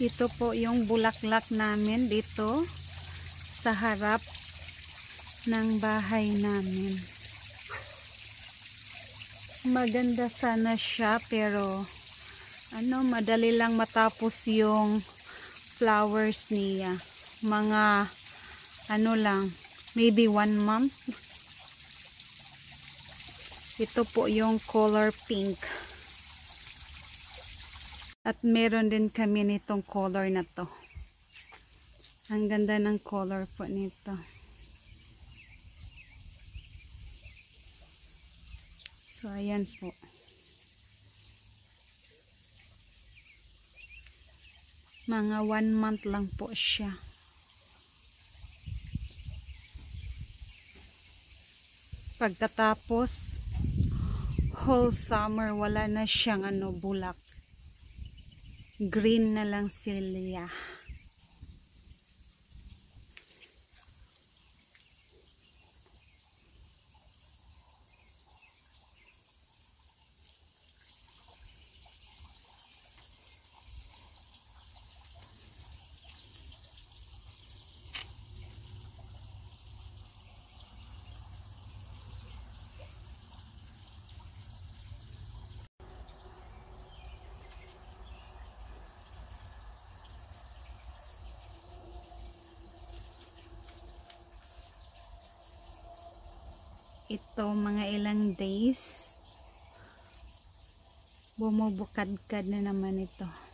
Ito po yung bulaklak namin dito sa harap ng bahay namin. Maganda sana siya pero ano madali lang matapos yung flowers niya. Mga ano lang maybe one month. Ito po yung color pink. At meron din kami nitong color na to. Ang ganda ng color po nito. So, ayan po. Mga one month lang po siya. Pagkatapos, whole summer, wala na siyang ano, bulak green na lang sila ito mga ilang days. Bumubukad-kad na naman ito